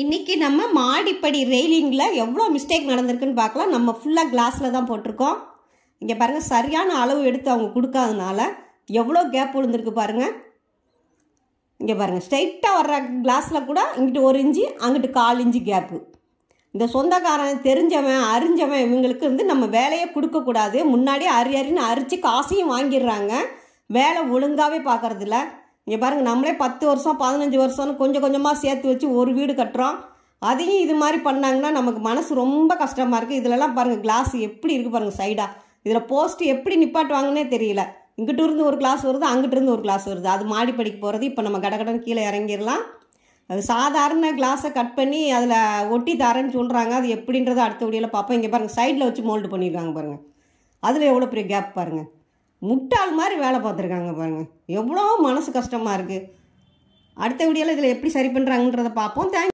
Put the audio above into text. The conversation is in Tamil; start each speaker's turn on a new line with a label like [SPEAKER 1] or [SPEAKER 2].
[SPEAKER 1] இன்றைக்கி நம்ம மாடிப்படி ரெயிலிங்கில் எவ்வளோ மிஸ்டேக் நடந்திருக்குன்னு பார்க்கலாம். நம்ம ஃபுல்லாக கிளாஸில் தான் போட்டிருக்கோம். இங்கே பாருங்கள் சரியான அளவு எடுத்து அவங்க கொடுக்காதனால எவ்வளோ கேப் விழுந்திருக்கு பாருங்கள் இங்கே பாருங்கள் ஸ்ட்ரைட்டாக வர்ற கிளாஸில் கூட இங்கிட்டு ஒரு இன்ச்சு அங்கிட்டு கால் இன்ச்சு கேப்பு இந்த சொந்தக்காரன் தெரிஞ்சவன் அறிஞ்சவன் இவங்களுக்கு வந்து நம்ம வேலையை கொடுக்கக்கூடாது முன்னாடியே அரி அரின்னு அரிச்சு காசையும் வாங்கிடுறாங்க. வேலை ஒழுங்காகவே பார்க்கறதில்ல. இங்கே பாருங்கள் நம்மளே பத்து வருஷம் பதினஞ்சு வருஷம்னு கொஞ்சம் கொஞ்சமாக சேர்த்து வச்சு ஒரு வீடு கட்டுறோம். அதையும் இது மாதிரி பண்ணாங்கன்னா நமக்கு மனசு ரொம்ப கஷ்டமாக இருக்குது இதிலலாம் பாருங்கள் கிளாஸ் எப்படி இருக்குது பாருங்கள் சைடாக இதில் போஸ்ட் எப்படி நிப்பாட்டுவாங்கன்னே தெரியல. இங்கிட்டு இருந்து ஒரு கிளாஸ் வருது அங்கிட்டு இருந்து ஒரு கிளாஸ் வருது. அது மாடிப்படிக்கு போகிறது இப்போ நம்ம கடகடன் கீழே இறங்கிடலாம். அது சாதாரண கிளாஸை கட் பண்ணி அதில் ஒட்டி தரேன்னு சொல்கிறாங்க அது எப்படின்றத அடுத்த வீடியோவில் பார்ப்போம். இங்கே பாருங்கள் சைடில் வச்சு மோல்டு பண்ணியிருக்காங்க பாருங்கள் அதில் எவ்வளோ பெரிய கேப் பாருங்கள் முட்டாள் மாதிரி வேலை பார்த்துருக்காங்க பாருங்கள் எவ்வளோ மனசு கஷ்டமாக இருக்குது அடுத்த வீடியோவில் இதில் எப்படி சரி பண்ணுறாங்கன்றதை பார்ப்போம். தேங்க்